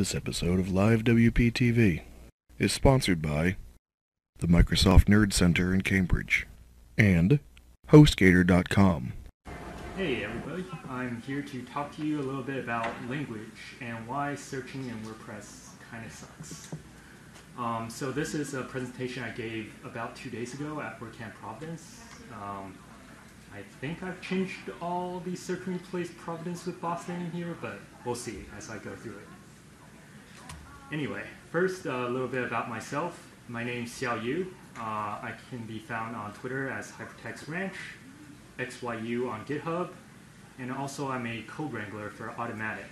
This episode of Live WPTV is sponsored by the Microsoft Nerd Center in Cambridge and HostGator.com. Hey everybody, I'm here to talk to you a little bit about language and why searching in WordPress kind of sucks. Um, so this is a presentation I gave about two days ago at WordCamp Providence. Um, I think I've changed all the search and replace Providence with Boston in here, but we'll see as I go through it. Anyway, first a little bit about myself. My name's Xiao Yu. Uh, I can be found on Twitter as Hypertext Ranch, XYU on GitHub, and also I'm a code wrangler for Automattic.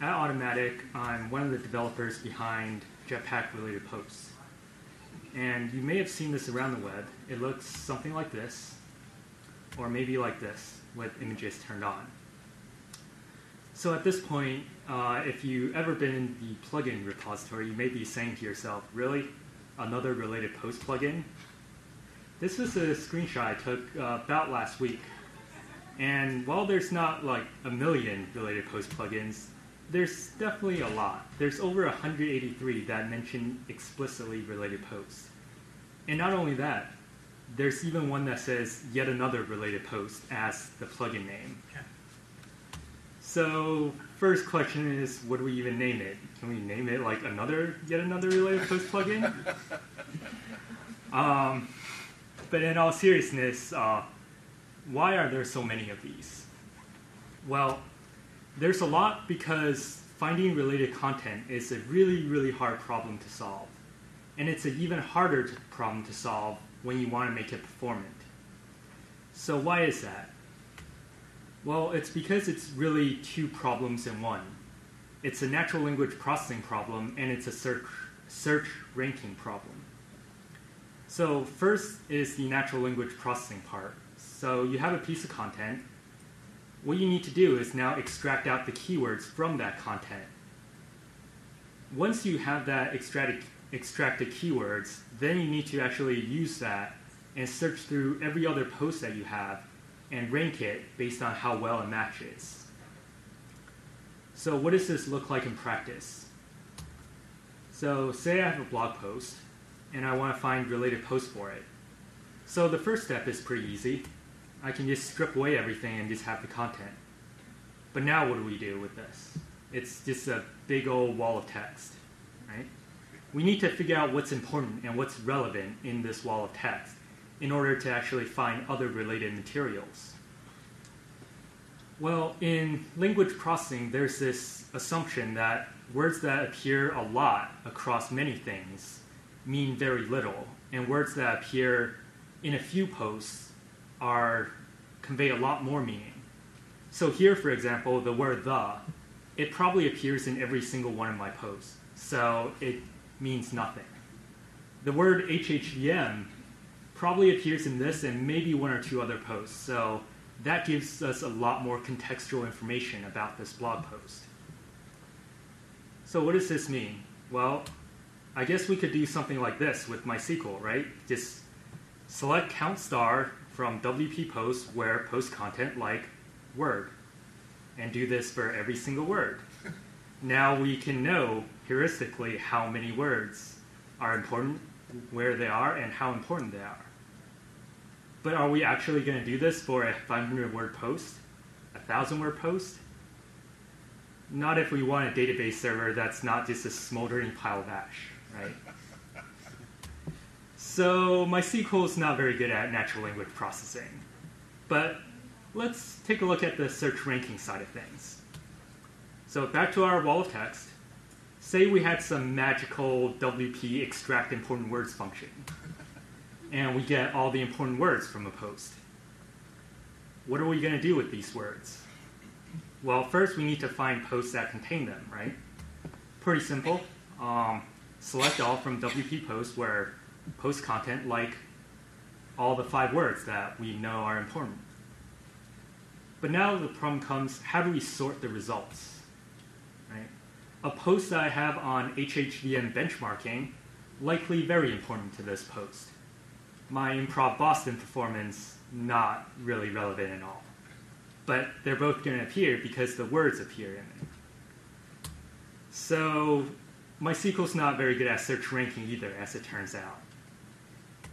At Automattic, I'm one of the developers behind Jetpack related posts. And you may have seen this around the web. It looks something like this, or maybe like this, with images turned on. So at this point, uh, if you've ever been in the plugin repository, you may be saying to yourself, really? Another related post plugin? This is a screenshot I took uh, about last week. And while there's not like a million related post plugins, there's definitely a lot. There's over 183 that mention explicitly related posts. And not only that, there's even one that says yet another related post as the plugin name. So first question is, what do we even name it? Can we name it like another, yet another related post plugin? um, but in all seriousness, uh, why are there so many of these? Well, there's a lot because finding related content is a really, really hard problem to solve. And it's an even harder problem to solve when you want to make it performant. So why is that? Well, it's because it's really two problems in one. It's a natural language processing problem and it's a search, search ranking problem. So first is the natural language processing part. So you have a piece of content. What you need to do is now extract out the keywords from that content. Once you have that extracted, extracted keywords, then you need to actually use that and search through every other post that you have and rank it based on how well it matches. So what does this look like in practice? So say I have a blog post and I want to find related posts for it. So the first step is pretty easy. I can just strip away everything and just have the content. But now what do we do with this? It's just a big old wall of text, right? We need to figure out what's important and what's relevant in this wall of text in order to actually find other related materials. Well, in language processing, there's this assumption that words that appear a lot across many things mean very little, and words that appear in a few posts are convey a lot more meaning. So here, for example, the word the, it probably appears in every single one of my posts, so it means nothing. The word HHVM probably appears in this and maybe one or two other posts, so that gives us a lot more contextual information about this blog post. So what does this mean? Well, I guess we could do something like this with MySQL, right? Just select count star from WP post where post content like word, and do this for every single word. now we can know heuristically how many words are important, where they are, and how important they are. But are we actually going to do this for a 500 word post? A 1,000 word post? Not if we want a database server that's not just a smoldering pile of ash, right? So MySQL is not very good at natural language processing. But let's take a look at the search ranking side of things. So back to our wall of text. Say we had some magical WP extract important words function, and we get all the important words from a post. What are we going to do with these words? Well, first we need to find posts that contain them, right? Pretty simple. Um, select all from WP post where post content like all the five words that we know are important. But now the problem comes, how do we sort the results? A post that I have on HHVM benchmarking, likely very important to this post. My improv Boston performance, not really relevant at all. But they're both going to appear because the words appear in it. So MySQL's not very good at search ranking either, as it turns out.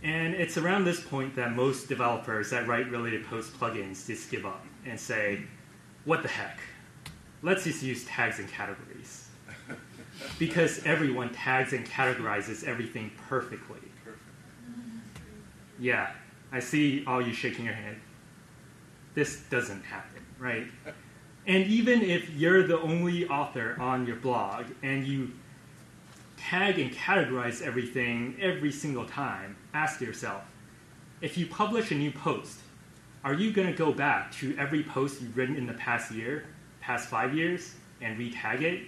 And it's around this point that most developers that write related post plugins just give up and say, what the heck? Let's just use tags and categories. Because everyone tags and categorizes everything perfectly. Yeah, I see all you shaking your head. This doesn't happen, right? And even if you're the only author on your blog and you tag and categorize everything every single time, ask yourself if you publish a new post, are you going to go back to every post you've written in the past year, past five years, and re tag it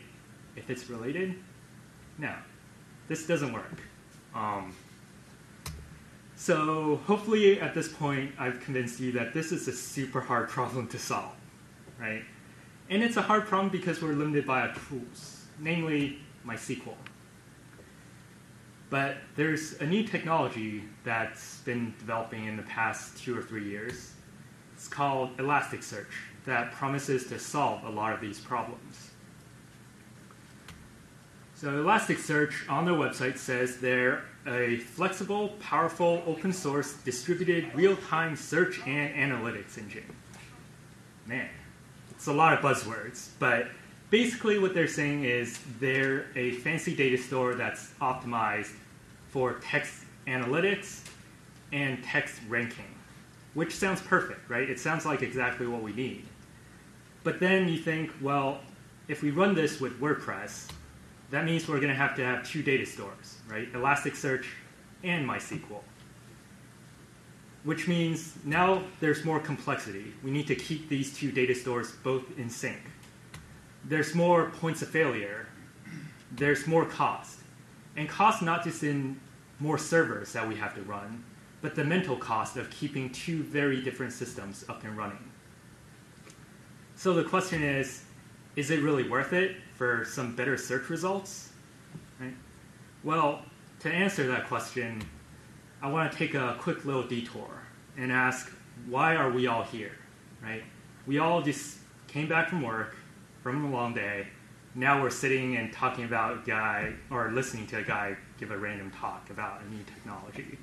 if it's related? No, this doesn't work. Um, so hopefully at this point I've convinced you that this is a super hard problem to solve, right? And it's a hard problem because we're limited by our tools, namely MySQL. But there's a new technology that's been developing in the past two or three years. It's called Elasticsearch that promises to solve a lot of these problems. So Elasticsearch on their website says they're a flexible, powerful, open source, distributed, real-time search and analytics engine. Man, it's a lot of buzzwords, but basically what they're saying is they're a fancy data store that's optimized for text analytics and text ranking, which sounds perfect, right? It sounds like exactly what we need. But then you think, well, if we run this with WordPress, that means we're going to have to have two data stores, right? Elasticsearch and MySQL. Which means now there's more complexity. We need to keep these two data stores both in sync. There's more points of failure. There's more cost. And cost not just in more servers that we have to run, but the mental cost of keeping two very different systems up and running. So the question is, is it really worth it for some better search results? Right? Well, to answer that question, I want to take a quick little detour and ask, why are we all here? Right? We all just came back from work, from a long day, now we're sitting and talking about a guy or listening to a guy give a random talk about a new technology.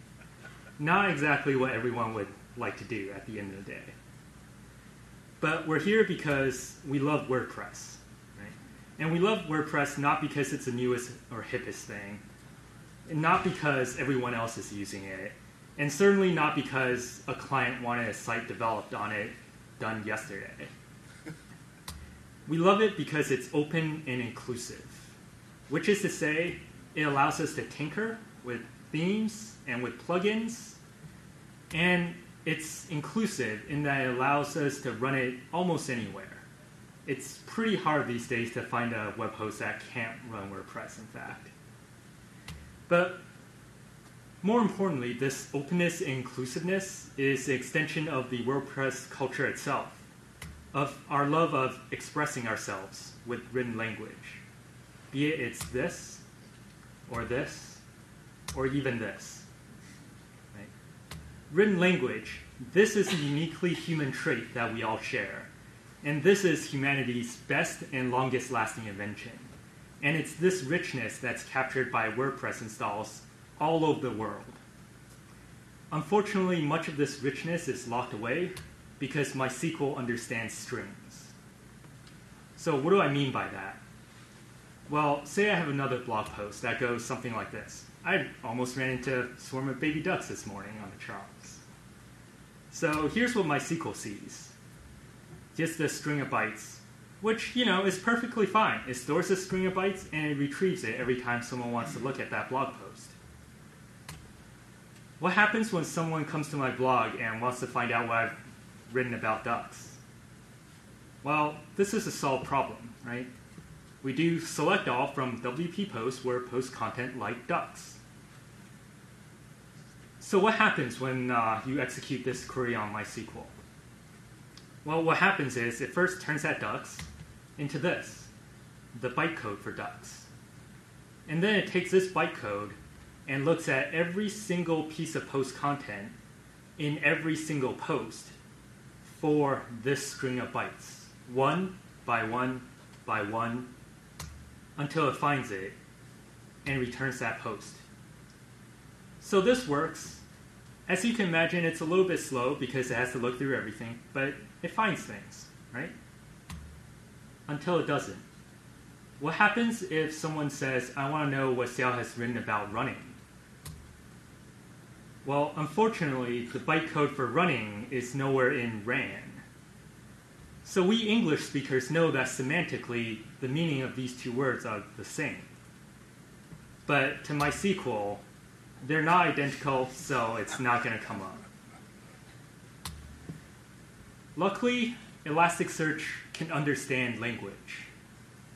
Not exactly what everyone would like to do at the end of the day. But we're here because we love WordPress. And we love WordPress not because it's the newest or hippest thing, and not because everyone else is using it, and certainly not because a client wanted a site developed on it done yesterday. We love it because it's open and inclusive, which is to say, it allows us to tinker with themes and with plugins, and it's inclusive in that it allows us to run it almost anywhere. It's pretty hard these days to find a web host that can't run WordPress, in fact. But more importantly, this openness and inclusiveness is the extension of the WordPress culture itself of our love of expressing ourselves with written language. Be it it's this, or this, or even this. Right? Written language, this is a uniquely human trait that we all share. And this is humanity's best and longest lasting invention. And it's this richness that's captured by WordPress installs all over the world. Unfortunately, much of this richness is locked away because MySQL understands strings. So what do I mean by that? Well, say I have another blog post that goes something like this. I almost ran into a swarm of baby ducks this morning on the Charles. So here's what MySQL sees. Just a string of bytes, which, you know, is perfectly fine. It stores a string of bytes and it retrieves it every time someone wants to look at that blog post. What happens when someone comes to my blog and wants to find out what I've written about ducks? Well, this is a solved problem, right? We do select all from WP posts where post content like ducks. So what happens when uh, you execute this query on MySQL? Well, what happens is it first turns that ducks into this, the bytecode for ducks. And then it takes this bytecode and looks at every single piece of post content in every single post for this string of bytes, one by one by one until it finds it and returns that post. So this works. As you can imagine, it's a little bit slow because it has to look through everything, but it finds things, right? Until it doesn't. What happens if someone says, I want to know what Xiao has written about running? Well, unfortunately, the bytecode for running is nowhere in ran. So we English speakers know that semantically the meaning of these two words are the same. But to MySQL, they're not identical, so it's not going to come up. Luckily, Elasticsearch can understand language.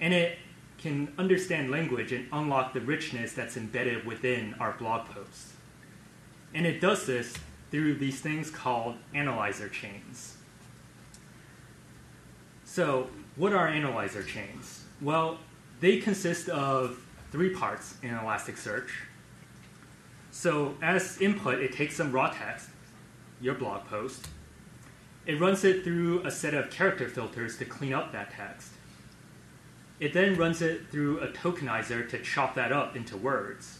And it can understand language and unlock the richness that's embedded within our blog posts. And it does this through these things called analyzer chains. So, what are analyzer chains? Well, they consist of three parts in Elasticsearch. So, as input, it takes some raw text, your blog post. It runs it through a set of character filters to clean up that text. It then runs it through a tokenizer to chop that up into words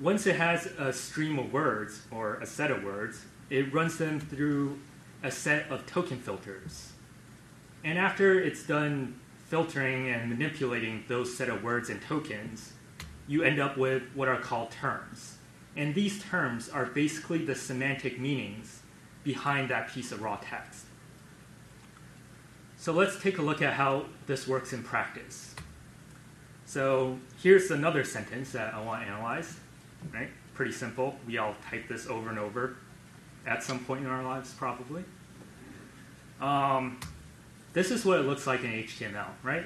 once it has a stream of words or a set of words, it runs them through a set of token filters. And after it's done filtering and manipulating those set of words and tokens, you end up with what are called terms. And these terms are basically the semantic meanings behind that piece of raw text. So let's take a look at how this works in practice. So here's another sentence that I want to analyze right? Pretty simple. We all type this over and over at some point in our lives, probably. Um, this is what it looks like in HTML, right?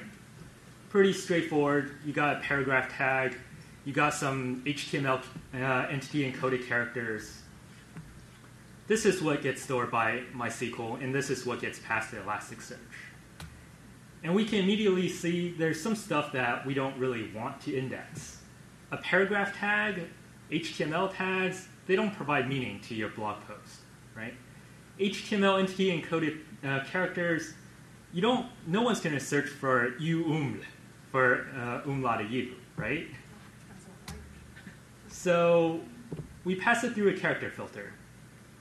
Pretty straightforward. You got a paragraph tag, you got some HTML uh, entity encoded characters. This is what gets stored by MySQL, and this is what gets passed to Elasticsearch. And we can immediately see there's some stuff that we don't really want to index. A paragraph tag HTML tags, they don't provide meaning to your blog post, right? HTML entity encoded uh, characters, you don't, no one's going to search for u uml, for uh, umlaut u, right? So we pass it through a character filter.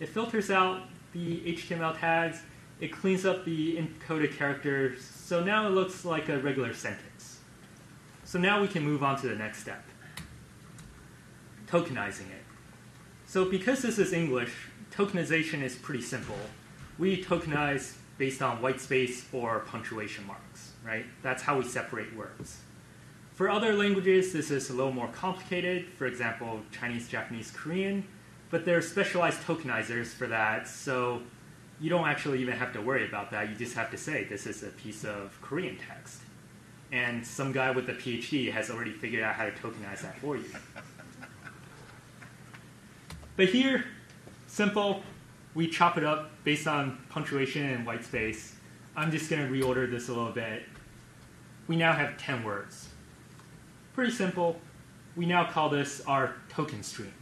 It filters out the HTML tags, it cleans up the encoded characters, so now it looks like a regular sentence. So now we can move on to the next step tokenizing it. So because this is English, tokenization is pretty simple. We tokenize based on white space or punctuation marks, right? That's how we separate words. For other languages, this is a little more complicated. For example, Chinese, Japanese, Korean, but there are specialized tokenizers for that, so you don't actually even have to worry about that. You just have to say this is a piece of Korean text. And some guy with a PhD has already figured out how to tokenize that for you. But here, simple, we chop it up based on punctuation and white space. I'm just going to reorder this a little bit. We now have 10 words. Pretty simple. We now call this our token stream.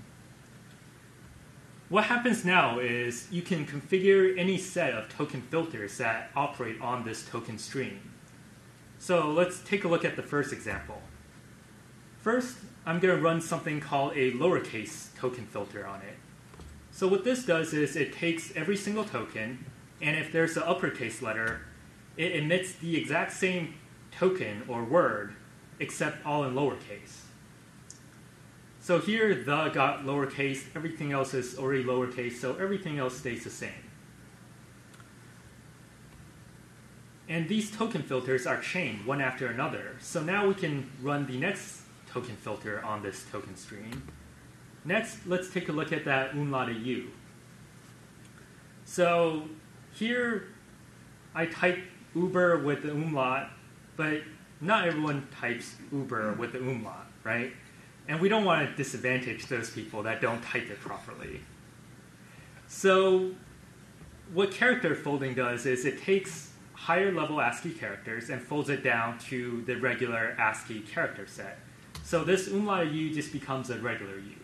What happens now is you can configure any set of token filters that operate on this token stream. So let's take a look at the first example. First, I'm going to run something called a lowercase token filter on it. So what this does is it takes every single token, and if there's an uppercase letter, it emits the exact same token or word, except all in lowercase. So here, the got lowercase, everything else is already lowercase, so everything else stays the same. And these token filters are chained one after another. So now we can run the next token filter on this token stream. Next, let's take a look at that umlaut of u. So here I type Uber with the umlaut, but not everyone types Uber with the umlaut, right? And we don't want to disadvantage those people that don't type it properly. So what character folding does is it takes higher level ASCII characters and folds it down to the regular ASCII character set. So this umlaut u just becomes a regular u.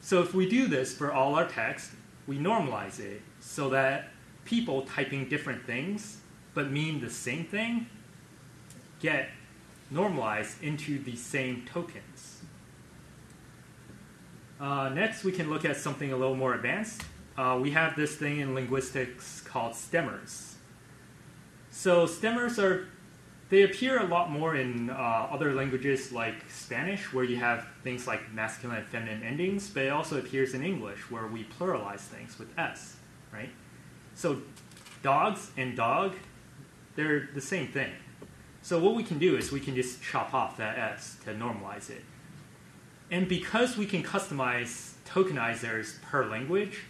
So if we do this for all our text, we normalize it so that people typing different things but mean the same thing get normalized into the same tokens. Uh, next, we can look at something a little more advanced. Uh, we have this thing in linguistics called stemmers. So stemmers are they appear a lot more in uh, other languages like Spanish, where you have things like masculine and feminine endings, but it also appears in English, where we pluralize things with s, right? So dogs and dog, they're the same thing. So what we can do is we can just chop off that s to normalize it. And because we can customize tokenizers per language,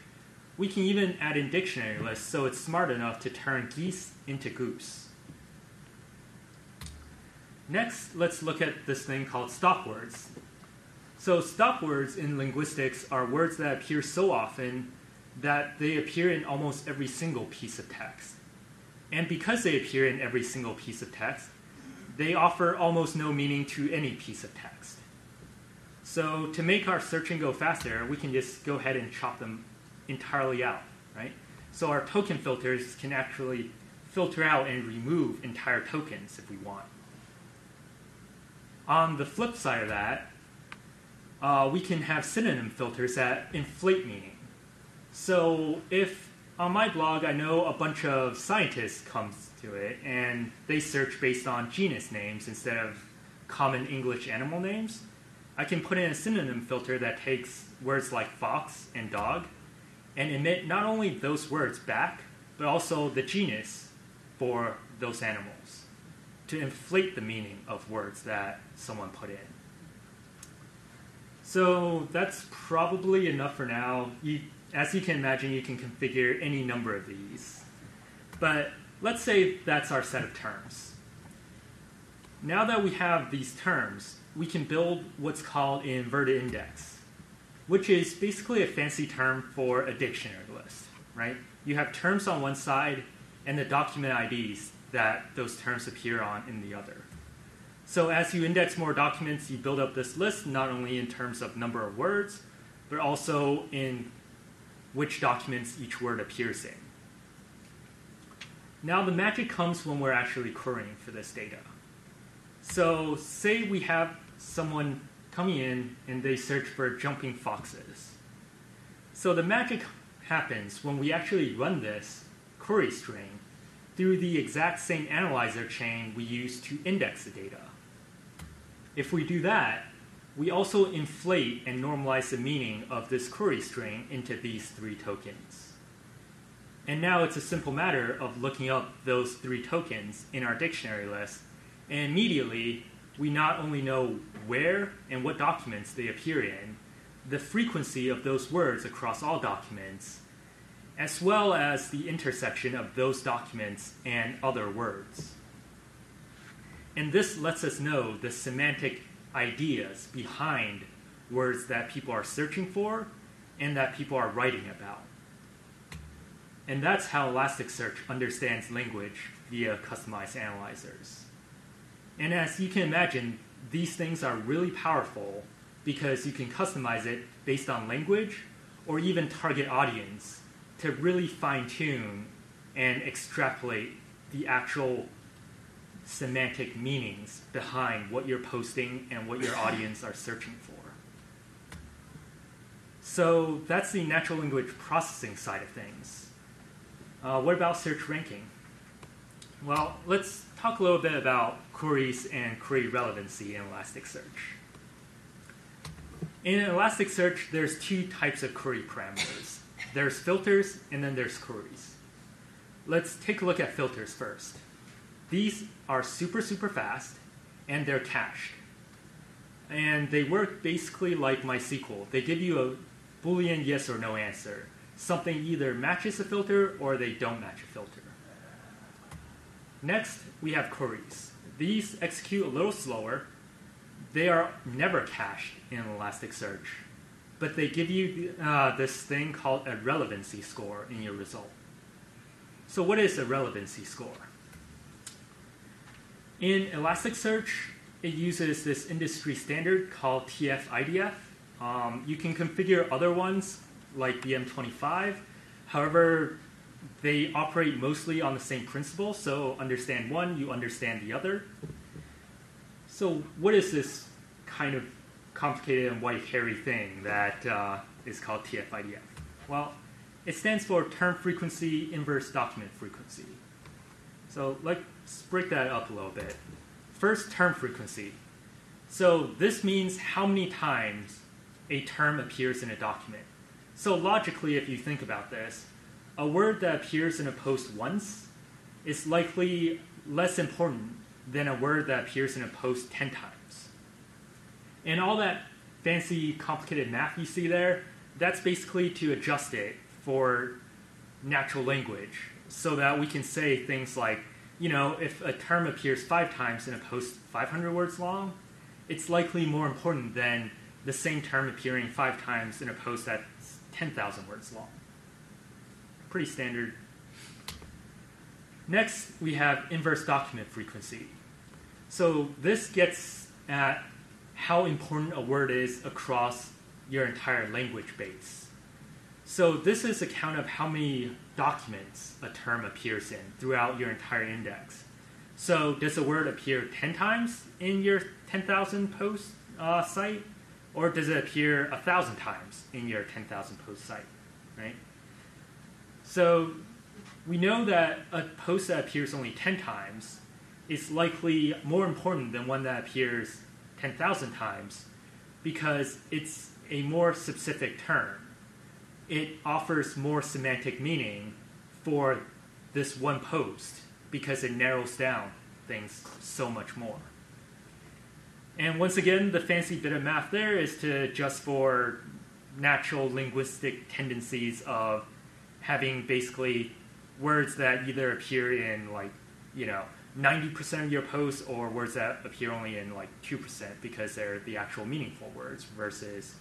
we can even add in dictionary lists so it's smart enough to turn geese into goose. Next, let's look at this thing called stop words. So, stop words in linguistics are words that appear so often that they appear in almost every single piece of text. And because they appear in every single piece of text, they offer almost no meaning to any piece of text. So, to make our searching go faster, we can just go ahead and chop them entirely out, right? So, our token filters can actually filter out and remove entire tokens if we want. On the flip side of that, uh, we can have synonym filters that inflate meaning. So if on my blog I know a bunch of scientists comes to it and they search based on genus names instead of common English animal names, I can put in a synonym filter that takes words like fox and dog and emit not only those words back, but also the genus for those animals to inflate the meaning of words that someone put in. So that's probably enough for now. You, as you can imagine, you can configure any number of these. But let's say that's our set of terms. Now that we have these terms, we can build what's called an inverted index, which is basically a fancy term for a dictionary list, right? You have terms on one side and the document IDs that those terms appear on in the other. So as you index more documents, you build up this list not only in terms of number of words, but also in which documents each word appears in. Now the magic comes when we're actually querying for this data. So say we have someone coming in and they search for jumping foxes. So the magic happens when we actually run this query string through the exact same analyzer chain we use to index the data. If we do that, we also inflate and normalize the meaning of this query string into these three tokens. And now it's a simple matter of looking up those three tokens in our dictionary list, and immediately we not only know where and what documents they appear in, the frequency of those words across all documents, as well as the intersection of those documents and other words. And this lets us know the semantic ideas behind words that people are searching for and that people are writing about. And that's how Elasticsearch understands language via customized analyzers. And as you can imagine, these things are really powerful because you can customize it based on language or even target audience to really fine tune and extrapolate the actual semantic meanings behind what you're posting and what your audience are searching for. So that's the natural language processing side of things. Uh, what about search ranking? Well, let's talk a little bit about queries and query relevancy in Elasticsearch. In Elasticsearch, there's two types of query parameters there's filters, and then there's queries. Let's take a look at filters first. These are super, super fast, and they're cached. And they work basically like MySQL. They give you a Boolean yes or no answer. Something either matches a filter or they don't match a filter. Next, we have queries. These execute a little slower. They are never cached in Elasticsearch but they give you uh, this thing called a relevancy score in your result. So, what is a relevancy score? In Elasticsearch, it uses this industry standard called TF-IDF. Um, you can configure other ones like BM25. However, they operate mostly on the same principle, so understand one, you understand the other. So, what is this kind of complicated and white hairy thing that uh, is called TF-IDF? Well, it stands for Term Frequency Inverse Document Frequency. So let's break that up a little bit. First, term frequency. So this means how many times a term appears in a document. So logically, if you think about this, a word that appears in a post once is likely less important than a word that appears in a post 10 times. And all that fancy, complicated math you see there, that's basically to adjust it for natural language so that we can say things like, you know, if a term appears five times in a post 500 words long, it's likely more important than the same term appearing five times in a post that's 10,000 words long. Pretty standard. Next, we have inverse document frequency. So this gets at how important a word is across your entire language base. So this is a count of how many documents a term appears in throughout your entire index. So does a word appear 10 times in your 10,000 post uh, site? Or does it appear a 1,000 times in your 10,000 post site, right? So we know that a post that appears only 10 times is likely more important than one that appears 10,000 times because it's a more specific term. It offers more semantic meaning for this one post because it narrows down things so much more. And once again, the fancy bit of math there is to adjust for natural linguistic tendencies of having basically words that either appear in like, you know, 90% of your posts or words that appear only in like 2% because they're the actual meaningful words versus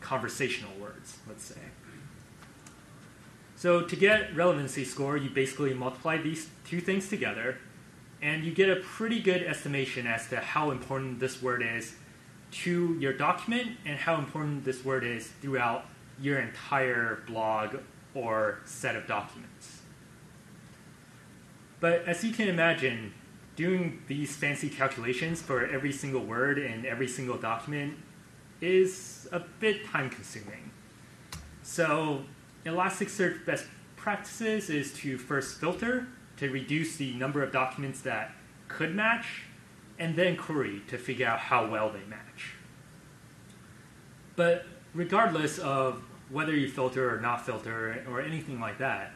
conversational words, let's say. So to get relevancy score, you basically multiply these two things together and you get a pretty good estimation as to how important this word is to your document and how important this word is throughout your entire blog or set of documents. But as you can imagine, doing these fancy calculations for every single word in every single document is a bit time consuming. So, Elasticsearch best practices is to first filter to reduce the number of documents that could match, and then query to figure out how well they match. But regardless of whether you filter or not filter or anything like that,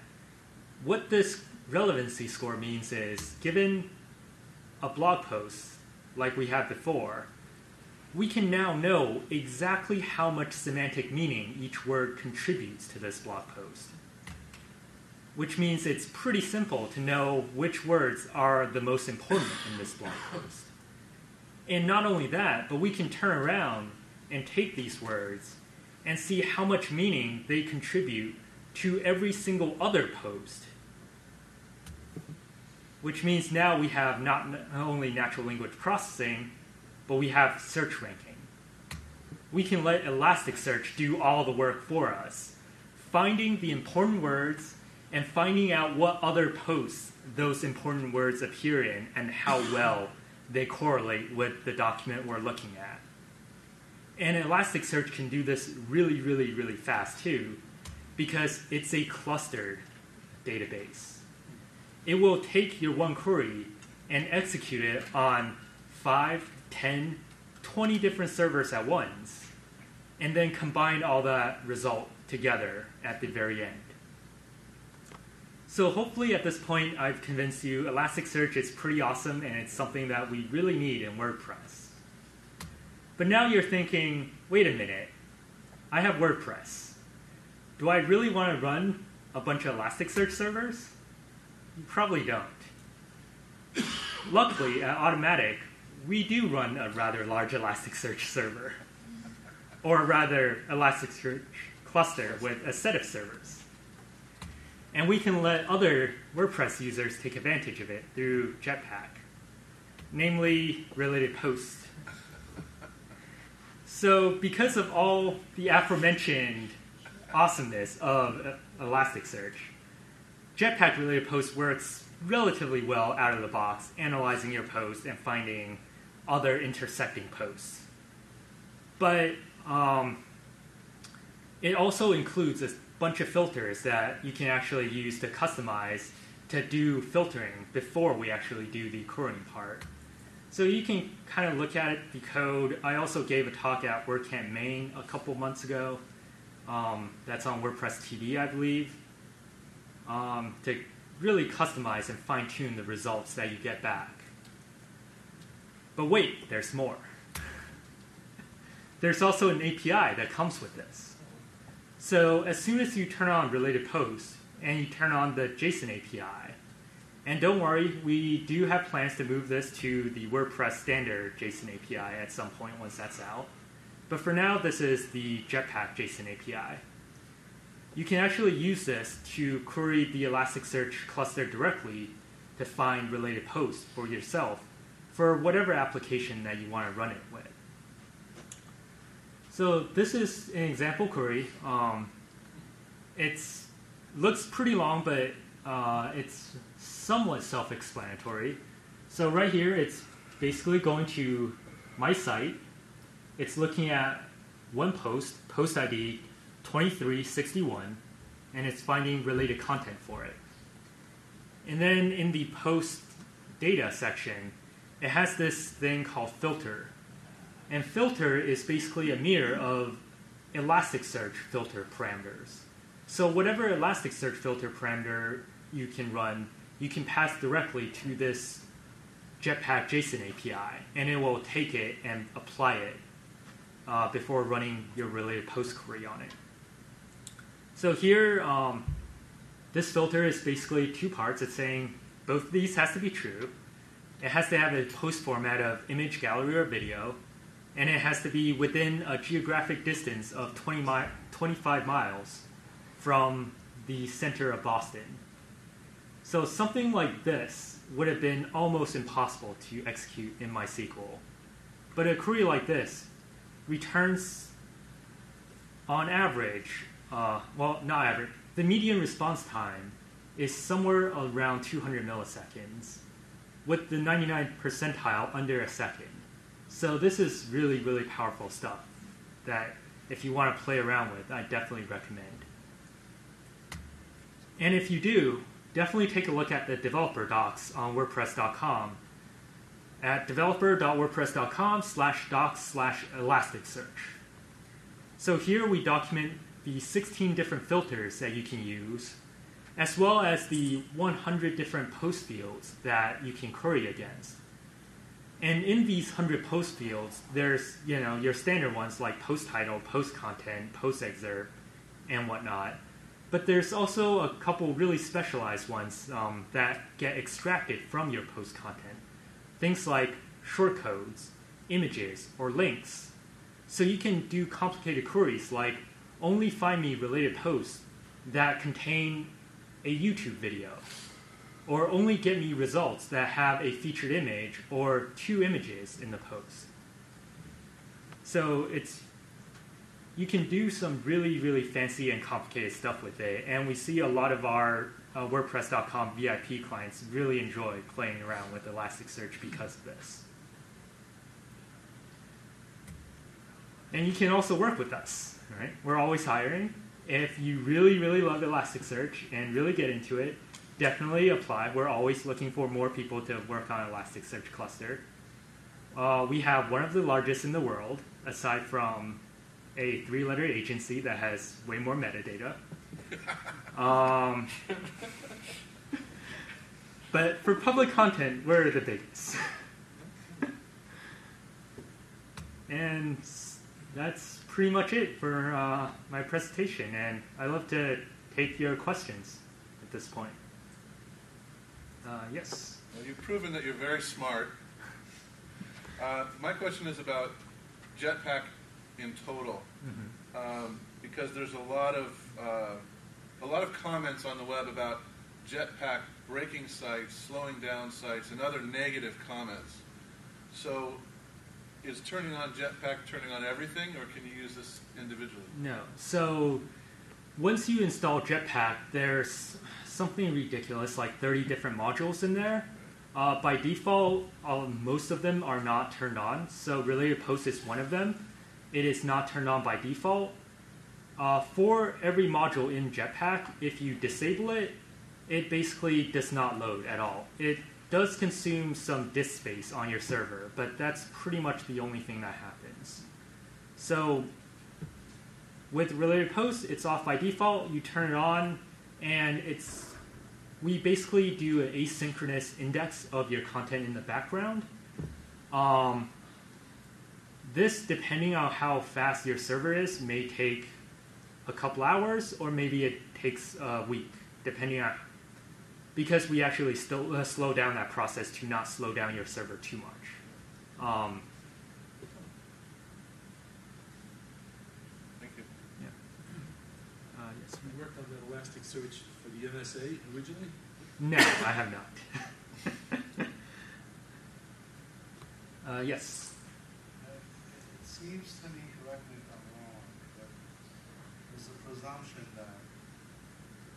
what this relevancy score means is given a blog post like we had before, we can now know exactly how much semantic meaning each word contributes to this blog post which means it's pretty simple to know which words are the most important in this blog post. And not only that, but we can turn around and take these words and see how much meaning they contribute to every single other post. Which means now we have not only natural language processing, but we have search ranking. We can let Elasticsearch do all the work for us, finding the important words and finding out what other posts those important words appear in and how well they correlate with the document we're looking at. And Elasticsearch can do this really, really, really fast too, because it's a clustered database. It will take your one query and execute it on 5, 10, 20 different servers at once, and then combine all that result together at the very end. So hopefully at this point I've convinced you Elasticsearch is pretty awesome and it's something that we really need in WordPress. But now you're thinking, wait a minute, I have WordPress. Do I really want to run a bunch of Elasticsearch servers? You probably don't. Luckily, at Automattic, we do run a rather large Elasticsearch server, or rather, Elasticsearch cluster with a set of servers. And we can let other WordPress users take advantage of it through Jetpack, namely related posts. So, because of all the aforementioned awesomeness of Elasticsearch, Jetpack related posts works relatively well out of the box, analyzing your post and finding other intersecting posts. But um, it also includes a bunch of filters that you can actually use to customize to do filtering before we actually do the querying part. So you can kind of look at it, the code. I also gave a talk at WordCamp Maine a couple months ago. Um, that's on WordPress TV, I believe, um, to really customize and fine tune the results that you get back. But wait, there's more. There's also an API that comes with this. So as soon as you turn on related posts and you turn on the JSON API, and don't worry, we do have plans to move this to the WordPress standard JSON API at some point once that's out. But for now, this is the Jetpack JSON API. You can actually use this to query the Elasticsearch cluster directly to find related posts for yourself for whatever application that you want to run it with. So this is an example query. Um, it looks pretty long, but uh, it's somewhat self-explanatory. So right here, it's basically going to my site. It's looking at one post, post ID 2361, and it's finding related content for it. And then in the post data section, it has this thing called filter. And filter is basically a mirror of Elasticsearch filter parameters. So whatever Elasticsearch filter parameter you can run, you can pass directly to this Jetpack JSON API, and it will take it and apply it uh, before running your related post query on it. So here, um, this filter is basically two parts. It's saying both of these has to be true. It has to have a post format of image, gallery, or video, and it has to be within a geographic distance of 20 mi 25 miles from the center of Boston. So something like this would have been almost impossible to execute in MySQL. But a query like this returns, on average, uh, well, not average, the median response time is somewhere around 200 milliseconds, with the 99 percentile under a second. So this is really, really powerful stuff that if you want to play around with, I definitely recommend. And if you do, definitely take a look at the developer docs on WordPress.com at developer.wordpress.com slash docs slash Elasticsearch. So here we document the 16 different filters that you can use, as well as the 100 different post fields that you can query against. And in these 100 post fields, there's you know your standard ones like post title, post content, post excerpt, and whatnot. But there's also a couple really specialized ones um, that get extracted from your post content. Things like shortcodes, images, or links. So you can do complicated queries like only find me related posts that contain a YouTube video, or only get me results that have a featured image or two images in the post. So it's you can do some really really fancy and complicated stuff with it, and we see a lot of our uh, WordPress.com VIP clients really enjoy playing around with Elasticsearch because of this. And you can also work with us right? We're always hiring. If you really, really love Elasticsearch and really get into it, definitely apply. We're always looking for more people to work on Elasticsearch cluster. Uh, we have one of the largest in the world, aside from a three-letter agency that has way more metadata. Um, but for public content, we're the biggest. and that's pretty much it for uh, my presentation, and I love to take your questions at this point. Uh, yes? Well, you've proven that you're very smart. Uh, my question is about Jetpack in total, mm-hmm. um, because there's a lot of uh, a lot of comments on the web about Jetpack breaking sites, slowing down sites, and other negative comments. So is turning on Jetpack turning on everything, or can you use this individually? No. So once you install Jetpack, there's something ridiculous like 30 different modules in there. Uh, by default, uh, most of them are not turned on. So related post is one of them. It is not turned on by default. Uh, for every module in Jetpack, if you disable it, it basically does not load at all. It does consume some disk space on your server, but that's pretty much the only thing that happens. So with related posts, it's off by default. You turn it on, and it's we basically do an asynchronous index of your content in the background. Um, this, depending on how fast your server is, may take a couple hours, or maybe it takes a week, depending on because we actually still uh, slow down that process to not slow down your server too much. Um, Thank you. uh, yes. You worked on the Elasticsearch for the NSA originally? No, I have not. uh, yes. Uh, It seems to me, correct me if I'm wrong, that there's a presumption that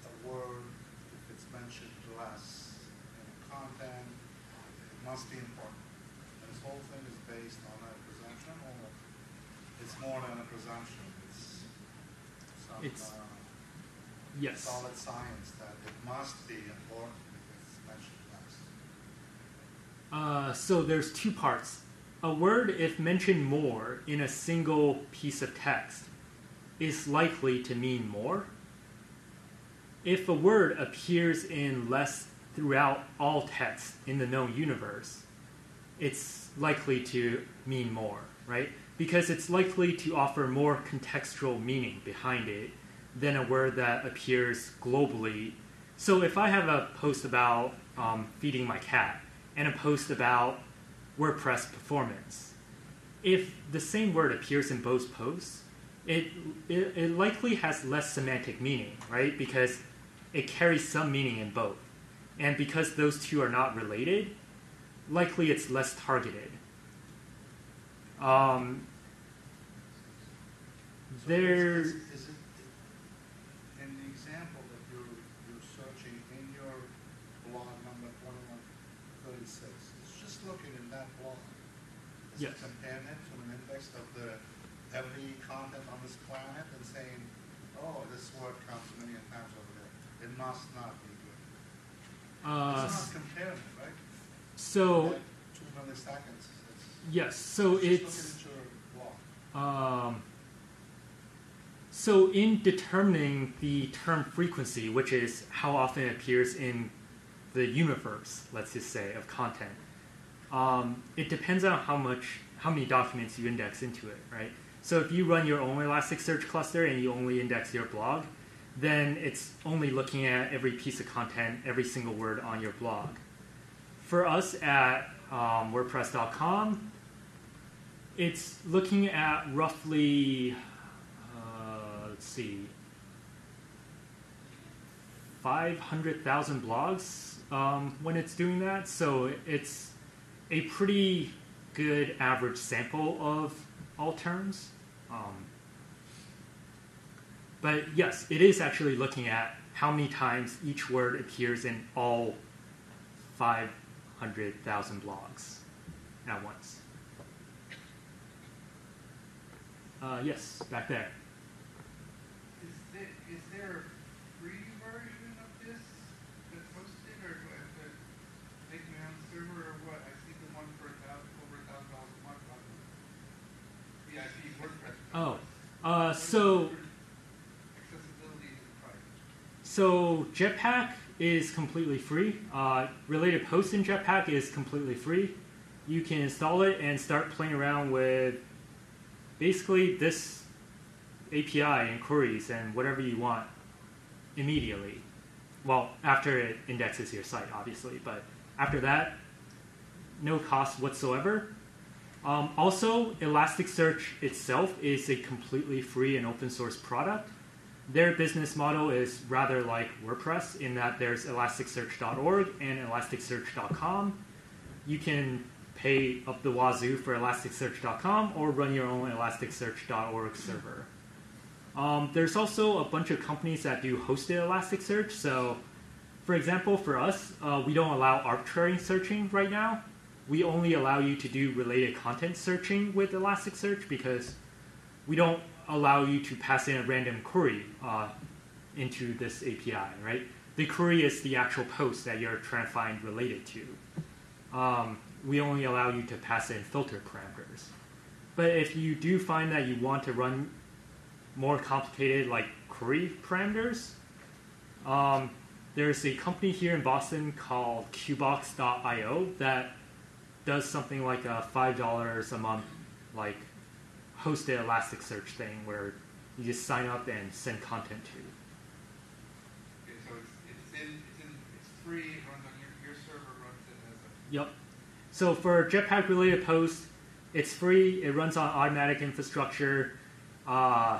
a word, if it's mentioned less in a content, it must be important. And this whole thing is based on that presumption, or it's more than a presumption, it's some It's- uh, Yes. solid science that it must be important if it's mentioned less. Uh, so there's two parts. A word, if mentioned more in a single piece of text, is likely to mean more. If a word appears in less throughout all texts in the known universe, it's likely to mean more, right? Because it's likely to offer more contextual meaning behind it than a word that appears globally. So if I have a post about um, feeding my cat and a post about WordPress performance, if the same word appears in both posts, it, it, it likely has less semantic meaning, right? Because it carries some meaning in both. And because those two are not related, likely it's less targeted. Um, So there, is, is, is it in the example that you're you're searching in your blog number twenty-one thirty-six? It's just looking in that blog. Is Yes. it comparing it to an index of the every content on this planet and saying, oh, this word comes a million times over there. It must not be good. uh, it's not comparing it, right? so two milliseconds. It's, yes, so just it's. looking at your blog. Um, so, in determining the term frequency, which is how often it appears in the universe, let's just say, of content, um, it depends on how much, how many documents you index into it, right? So, if you run your own Elasticsearch cluster and you only index your blog, then it's only looking at every piece of content, every single word on your blog. For us at um, WordPress.com, it's looking at roughly, let's see, 500,000 blogs um, when it's doing that. So it's a pretty good average sample of all terms. Um, but yes, it is actually looking at how many times each word appears in all 500,000 blogs at once. Uh, yes, back there. Is there, is there a free version of this that's hosted, or do I have to make my own server, or what? I see the one for a thousand, over a thousand dollars a month on VIP WordPress. Oh, uh, so so Jetpack is completely free. Uh, related post in Jetpack is completely free. You can install it and start playing around with basically this API and queries and whatever you want immediately. Well, after it indexes your site, obviously, but after that, no cost whatsoever. Um, also, Elasticsearch itself is a completely free and open source product. Their business model is rather like WordPress in that there's elasticsearch.org and elasticsearch.com. You can pay up the wazoo for elasticsearch.com or run your own elasticsearch.org server. Um, there's also a bunch of companies that do hosted Elasticsearch. So for example, for us, uh, we don't allow arbitrary searching right now. We only allow you to do related content searching with Elasticsearch because we don't allow you to pass in a random query uh, into this API, right? The query is the actual post that you're trying to find related to. Um, we only allow you to pass in filter parameters. But if you do find that you want to run more complicated like query parameters, um, there's a company here in Boston called Qbox.io that does something like a five dollars a month like hosted Elasticsearch thing where you just sign up and send content to. Okay, so it's, it's in, it's in, it's free, it runs on your, your server runs it as a, Yep. So for Jetpack related posts, it's free. It runs on Automattic infrastructure. Uh,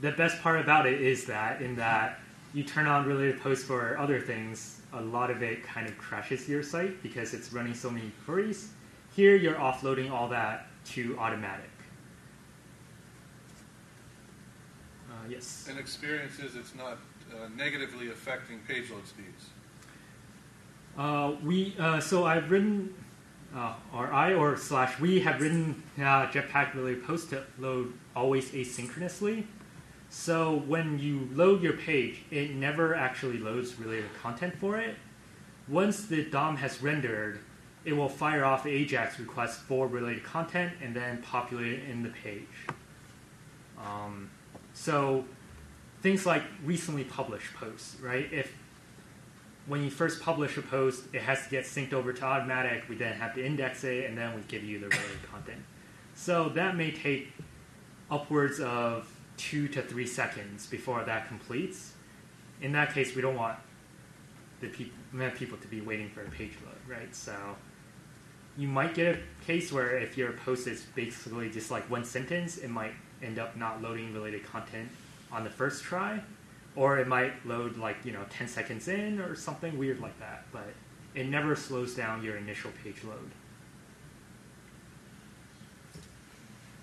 the best part about it is that in that you turn on related posts for other things, a lot of it kind of crashes your site because it's running so many queries. Here, you're offloading all that to Automattic. Uh, yes. And experience is it's not uh, negatively affecting page load speeds. Uh, we uh, so I've written, uh, or I or slash we have written uh, Jetpack related post to load always asynchronously. So when you load your page, it never actually loads related content for it. Once the DOM has rendered, it will fire off AJAX requests for related content and then populate it in the page. Um, so things like recently published posts, right? If when you first publish a post, it has to get synced over to Automattic. We then have to index it, and then we give you the related content. So that may take upwards of two to three seconds before that completes. In that case, we don't want the people, people to be waiting for a page load, right? So you might get a case where if your post is basically just like one sentence, it might end up not loading related content on the first try, or it might load like you know 10 seconds in or something weird like that. But it never slows down your initial page load.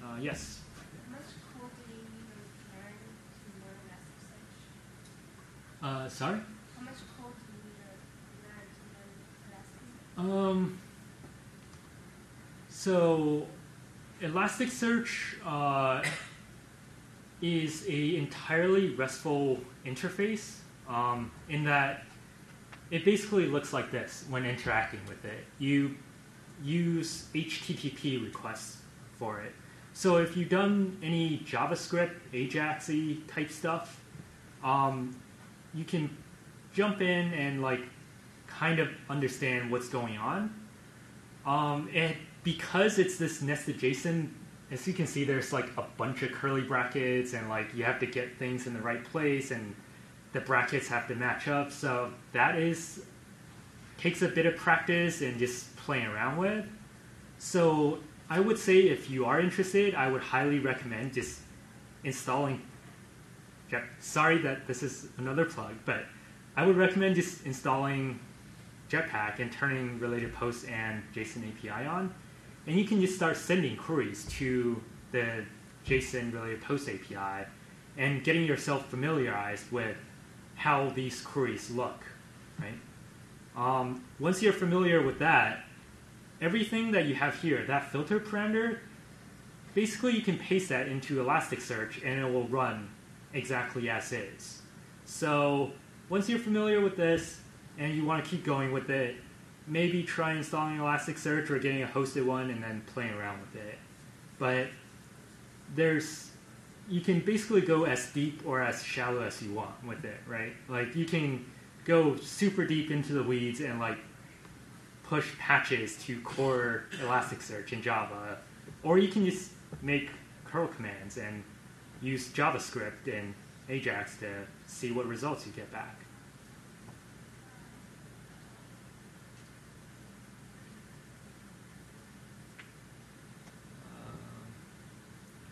Uh, yes. How much code do you need to learn to learn Elasticsearch? Uh, sorry. How much code do you need to learn to learn Elasticsearch? Um, so, Elasticsearch uh, is a entirely RESTful interface um, in that it basically looks like this when interacting with it. You use HTTP requests for it. So if you've done any JavaScript, Ajax-y type stuff, um, you can jump in and like kind of understand what's going on. Um, and because it's this nested JSON, as you can see, there's like a bunch of curly brackets, and like you have to get things in the right place, and the brackets have to match up. So that is takes a bit of practice and just playing around with. So I would say if you are interested, I would highly recommend just installing. Sorry that this is another plug, but I would recommend just installing Jetpack and turning related posts and JSON API on, and you can just start sending queries to the JSON related post API and getting yourself familiarized with how these queries look, right? Um, once you're familiar with that, everything that you have here, that filter parameter, basically you can paste that into Elasticsearch and it will run exactly as is. So once you're familiar with this and you want to keep going with it, maybe try installing Elasticsearch or getting a hosted one and then playing around with it. But there's you can basically go as deep or as shallow as you want with it, right? Like you can go super deep into the weeds and like push patches to core Elasticsearch in Java, or you can just make curl commands and use JavaScript and Ajax to see what results you get back.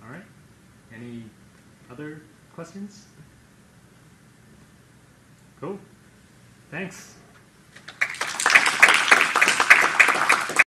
Uh, all right. Any other questions? Cool. Thanks.